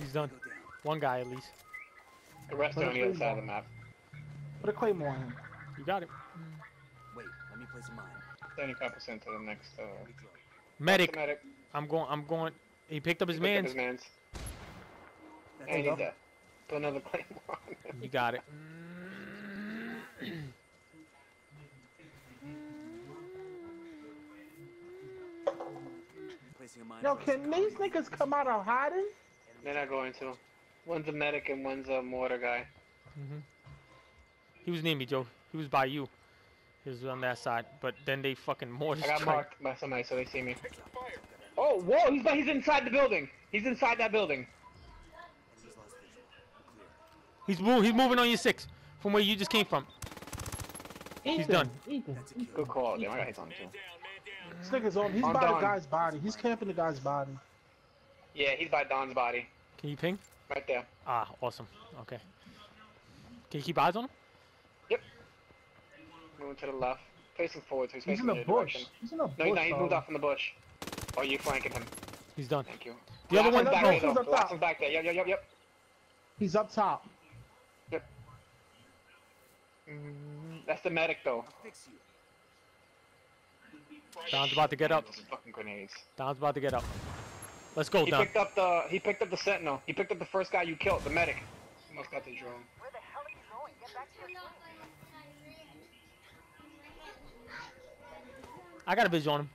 He's done. One guy at least. The rest are on the other side of the map. Put a claymore on him. You got it. Wait, let me place a mine. 75% to the next. Uh, Medic. medic. I'm going. I'm going. He picked up his Pick up man's. His man's. That's And you he's go. dead. Put another claymore on him. You got it. placing. Yo, can these niggas come out of hiding? They're not going to. One's a medic and one's a mortar guy. Mhm. He was near me, Joe. He was by you. He was on that side. But then they fucking mortar I got strike. marked by somebody so they see me. Oh, whoa! He's he's inside the building. He's inside that building. Enemies lost visual. Clear. He's move, He's moving on your six from where you just came from. He's done. Ethan. That's. Good call. Damn, I got hits on too. This nigga's on. He's I'm by the guy's body. He's camping the guy's body. Yeah, he's by Don's body. Can you ping? Right there. Ah, awesome. Okay. Can you keep eyes on him? Yep. Moving to the left. Facing forward, so he's He's facing in the the bush. direction. He's in the No, bush. he's not. He's moved dog. off from the bush. Oh, you flanking him. He's done. Thank you. The other Last one. one's back no, he's up The last top. one's back there. Yep, yep, yep, yep. He's up top. Mm, That's the medic, though. I'll fix you. Don's about to get up. Those fucking grenades. Don's about to get up. Let's go, He Don. picked up the. He picked up the sentinel. He picked up the first guy you killed, the medic. Almost got the drone. Where the hell are you going? Get back to your team. I got a vision on him.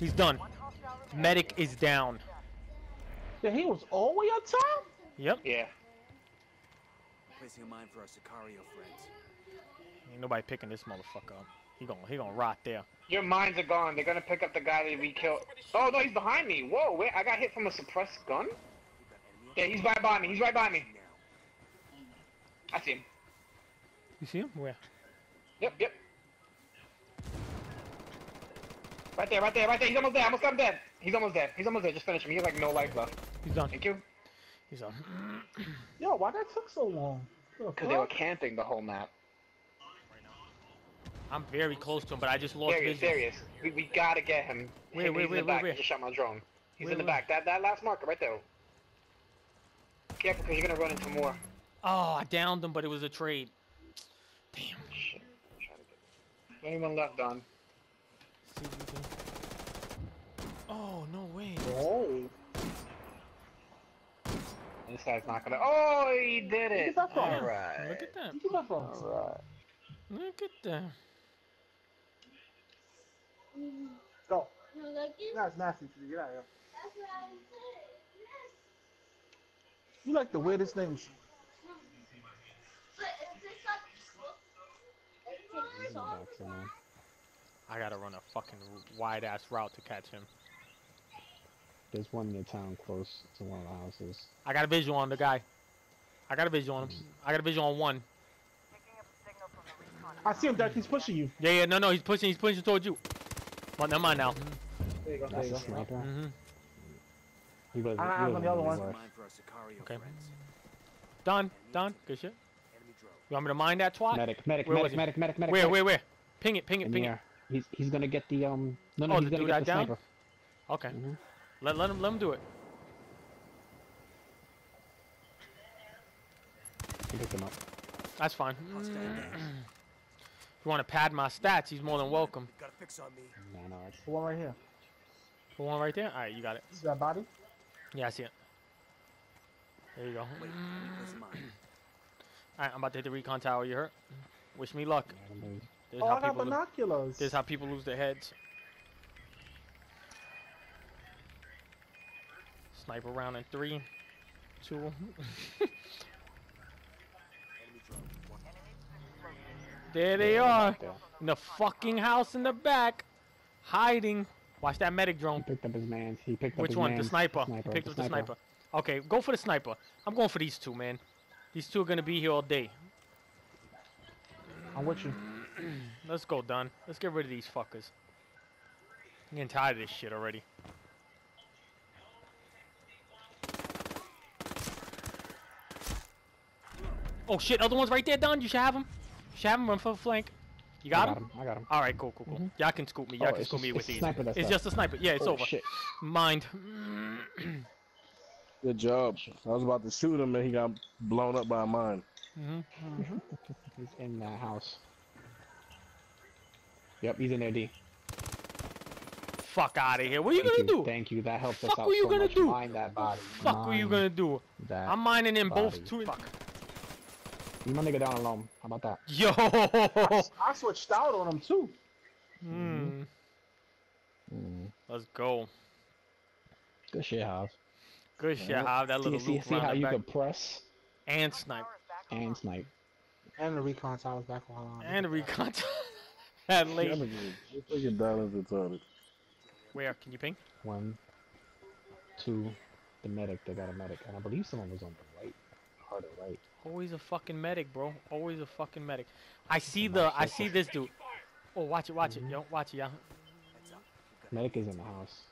He's done. One hostile remaining. Medic is down. Yeah, he was all the way up top? Yep. Yeah. Placing a mine for our Sicario friends. Ain't nobody picking this motherfucker up. He gon' he gonna rot there. Your mines are gone. They're gonna pick up the guy that we killed. Oh no, he's behind me. Whoa, wait, I got hit from a suppressed gun. We've got enemy Yeah, he's right by me. He's right by me. now. I see him. You see him? Where? Yep, yep. Right there, right there, right there. He's almost dead. Almost got him dead. He's almost dead. He's almost dead. Just finish him. He has like no life left. He's done. Thank you. He's done. Yo, why that took so long? The Because they were camping the whole map. I'm very close to him, but I just lost Serious, visual. serious. We, we gotta get him. Where, Him, where, he's where, in the where, back. where? I just shot my drone. He's Where, in the where? back. That that last marker right there. Careful, because you're gonna run into more. Oh, I downed him, but it was a trade. Damn. Shit. I'm trying to get- Anyone left, Don? See if can- Oh, no way. Oh. This guy's not gonna. Oh, he did it. Where's that? All right. Look at that. Where you that? All right. Look at that. Go. No, like it. That's nasty to you. Get out of here. That's what I said. Yes. You like the weirdest names. But is this like It's like I gotta run a fucking wide ass route to catch him. There's one in the town close to one of the houses. I got a visual on the guy. I got a visual on him. Mm. I got a visual on one. Picking up a signal from the recon. I see him, Deck. He's pushing you. Yeah, yeah, no, no, he's pushing, he's pushing towards you. Well, never mind now. There you go. There That's you a go. sniper. Mm-hmm. He was, I- he I'm was on the other one. one. Mine for our Sicario Okay. friends. Done, done. Good shit. Enemy drone. You want me to mine that twat? Medic, medic, Where was medic, he? medic, medic, medic. Where, medic. where, where? Ping it, ping it, In ping the it. air. He's he's gonna get the um. No, no, Oh, he's the gonna dude get the got down? sniper. Okay. Mhm. Let, let him, let him do it. He picked him up. That's fine. Hostile down. If you want to pad my stats, he's more than welcome. Got a fix on me. No, no, it's The one right here. The one right there? Alright, you got it. Is See that body? Yeah, I see it. There you go. Wait, let me place a mine. Alright, I'm about to hit the recon tower. You hurt? Wish me luck. I don't believe- This is Oh, how I got people lo- binoculars. this is how people lose their heads. Sniper round in three, two. Enemy drone. One. There they are. There. In the fucking house in the back. Hiding. Watch that medic He drone. picked up his man. He picked up Which his one? The man's sniper. sniper. He picked the up the sniper. Okay, go for the sniper. I'm going for these two, man. These two are gonna be here all day. I'm with you. Let's go, Don. Let's get rid of these fuckers. I'm getting tired of this shit already. Oh shit, other one's right there, Don. You should have him. You should have him run for the flank. You I got, got him? him. I got him. All right, cool, cool, cool. Y'all can scoop me. Y'all Oh, can it's scoop just- me with the these. sniper It's left. just a sniper. Yeah, it's Oh, over. shit. Mind. Good job. I was about to shoot him and he got blown up by mine. hmm He's in that house. Yep, he's in there, D. Fuck out of here. What are you Thank gonna you, do? Thank you. That helps us Fuck out were you so gonna much. do? Mine that body. Fuck were you gonna do? That. I'm mining in both body. two. Fuck. Leave my nigga down alone. How about that? Yo. I switched out on him too. Hmm. Mm. Let's go. Good shit, Hav. Good shit, Yeah. Hav. That See, little see, loop see how you back. can press And snipe. Power is back and snipe. And the recon towers back on. And the recon. that That late. nigga- This retarded. Where? Can you ping? One, two, the medic. They got a medic, and I believe someone was on the right, harder right. Always a fucking medic, bro. Always a fucking medic. I see the. I see this dude. Oh, watch it, watch it, mm-hmm. yo, watch it, yeah. Heads up. We've got Medic is in the house.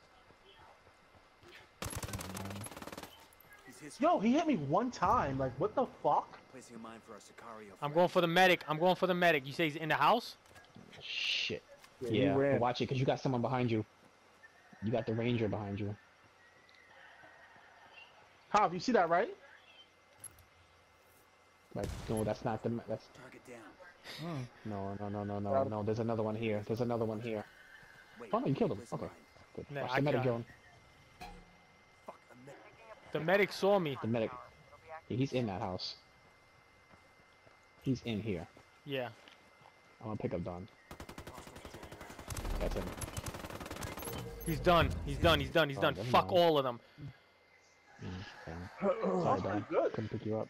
Yo, he hit me one time. Like, what the fuck? placing a mine for our Sicario. I'm going for the medic. I'm going for the medic. You say he's in the house? Shit. he Yeah, ran. watch it, cause you got someone behind you. You got the ranger behind you. Hav, you see that right? Like, no, that's not the. me- That's Target down. no, no, no, no, no, no. There's another one here. There's another one here. Wait. Oh no, you killed him. Okay, good. Nah, Watch I the medic got- drone. Fuck, a minute. Picking up The medic saw me. The medic. tower. It'll be active Yeah, he's in that house. He's in here. Yeah. I'm gonna pick up Don. That's him. He's done. He's done. He's done. He's Oh, done. never Fuck mind. all of them. Mm, okay. Sorry, That's Don. Couldn't pick you up.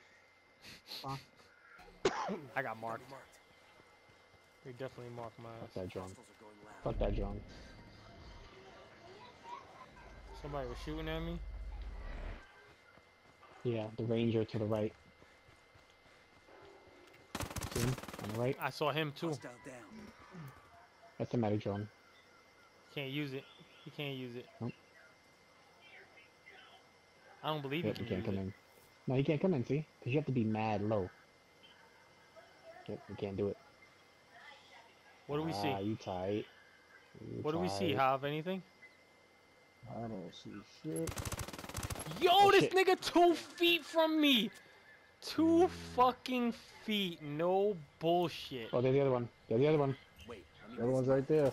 I got marked. Marked. They definitely marked my Fuck that drone. Hostiles are going loud. Fuck that drone. Somebody was shooting at me. Yeah, the ranger to the right. See him on the right? I saw him too. Down. That's the medic drone. Can't use it. He can't use it. Nope. I don't believe Yep, he you can can't use come it. in. No, you can't come in, see? Because you have to be mad low. Yep, you can't do it. What do we ah, see? you tight. You What do we see? tight. Have anything? I don't see shit. Yo, Oh, this shit. nigga two feet from me. Two fucking feet. No bullshit. Oh, there's the other one. There's the other one. Wait, The other one's right there.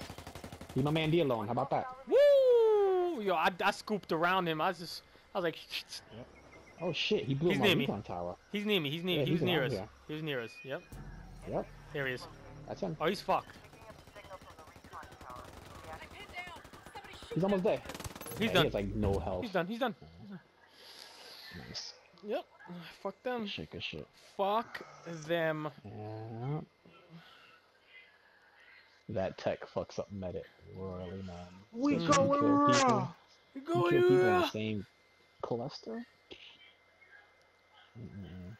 Leave my man D alone. How about that? Woo! Yo, I, I scooped around him. I was just, I was like, Oh shit, he blew He's my near me. tower. he's near me. He's near. Yeah, he was he's near us. here. He was near us. Yep. Yep, There he is. that's him. Oh, he's fucked. Picking up a signal from the recon tower. It'll be active He's almost dead. He's Yeah, done. He has like no health. He's done. He's done. Nice. Yep. Fuck them. Good shit, good shit. Fuck them. Yeah. That tech fucks up medic royally, man. We Especially going you kill people- raw. You you go kill people in here. the same cluster. Mm-mm.